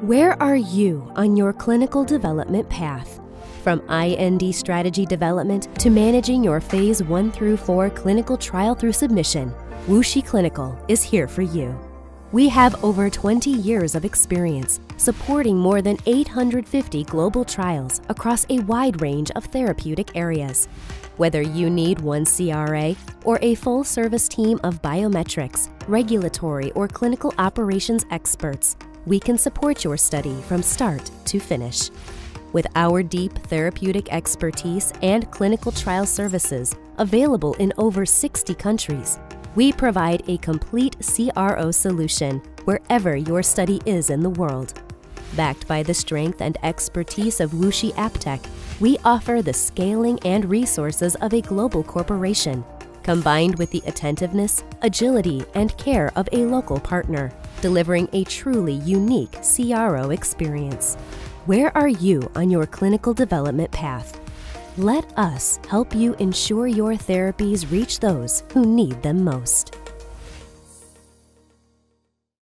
Where are you on your clinical development path? From IND strategy development to managing your phase 1 through 4 clinical trial through submission, Wuxi Clinical is here for you. We have over 20 years of experience supporting more than 850 global trials across a wide range of therapeutic areas. Whether you need one CRA or a full service team of biometrics, regulatory, or clinical operations experts, we can support your study from start to finish. With our deep therapeutic expertise and clinical trial services available in over 60 countries, we provide a complete CRO solution wherever your study is in the world. Backed by the strength and expertise of Wuxi AppTec, we offer the scaling and resources of a global corporation, combined with the attentiveness, agility, and care of a local partner, delivering a truly unique CRO experience. Where are you on your clinical development path? Let us help you ensure your therapies reach those who need them most.